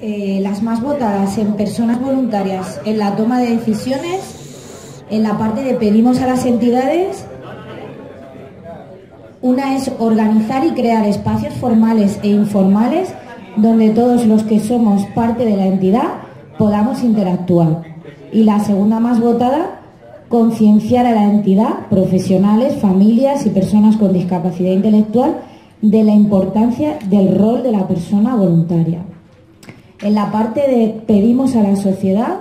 Eh, las más votadas en personas voluntarias en la toma de decisiones, en la parte de pedimos a las entidades, una es organizar y crear espacios formales e informales donde todos los que somos parte de la entidad podamos interactuar. Y la segunda más votada, concienciar a la entidad, profesionales, familias y personas con discapacidad intelectual de la importancia del rol de la persona voluntaria. En la parte de pedimos a la sociedad,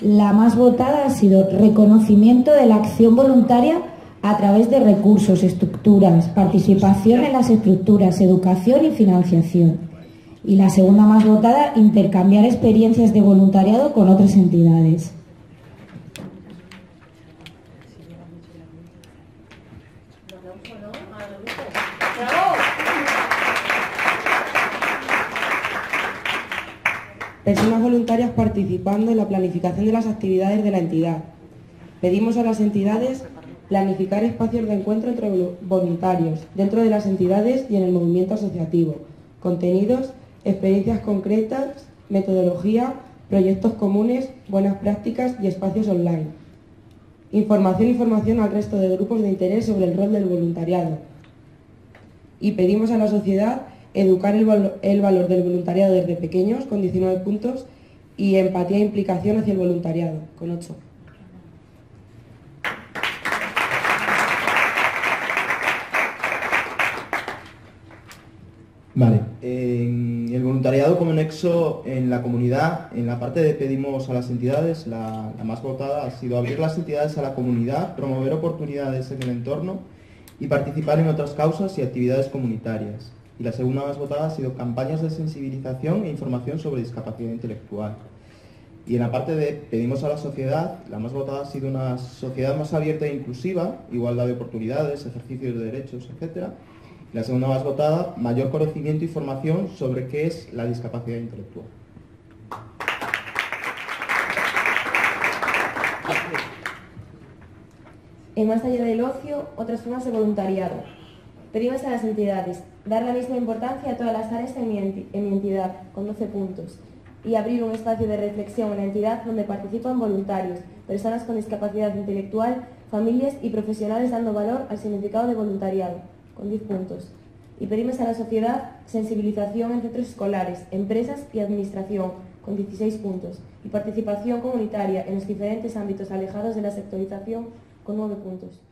la más votada ha sido reconocimiento de la acción voluntaria a través de recursos, estructuras, participación en las estructuras, educación y financiación. Y la segunda más votada, intercambiar experiencias de voluntariado con otras entidades. Personas voluntarias participando en la planificación de las actividades de la entidad. Pedimos a las entidades planificar espacios de encuentro entre voluntarios, dentro de las entidades y en el movimiento asociativo, contenidos, experiencias concretas, metodología, proyectos comunes, buenas prácticas y espacios online. Información y formación al resto de grupos de interés sobre el rol del voluntariado. Y pedimos a la sociedad educar el, valor del voluntariado desde pequeños, con 19 puntos, y empatía e implicación hacia el voluntariado, con 8. Vale, el voluntariado como nexo en la comunidad, en la parte de pedimos a las entidades, la, la, más votada ha sido abrir las entidades a la comunidad, promover oportunidades en el entorno y participar en otras causas y actividades comunitarias y la segunda más votada ha sido campañas de sensibilización e información sobre discapacidad intelectual. Y en la parte de pedimos a la sociedad, la más votada ha sido una sociedad más abierta e inclusiva, igualdad de oportunidades, ejercicio de derechos, etc. la segunda más votada, mayor conocimiento y formación sobre qué es la discapacidad intelectual. En más allá del ocio, otras formas de voluntariado. Pedimos a las entidades dar la misma importancia a todas las áreas en mi, entidad, con 12 puntos, y abrir un espacio de reflexión en la entidad donde participan voluntarios, personas con discapacidad intelectual, familias y profesionales dando valor al significado de voluntariado, con 10 puntos. Y pedimos a la sociedad sensibilización en centros escolares, empresas y administración, con 16 puntos, y participación comunitaria en los diferentes ámbitos alejados de la sectorización, con 9 puntos.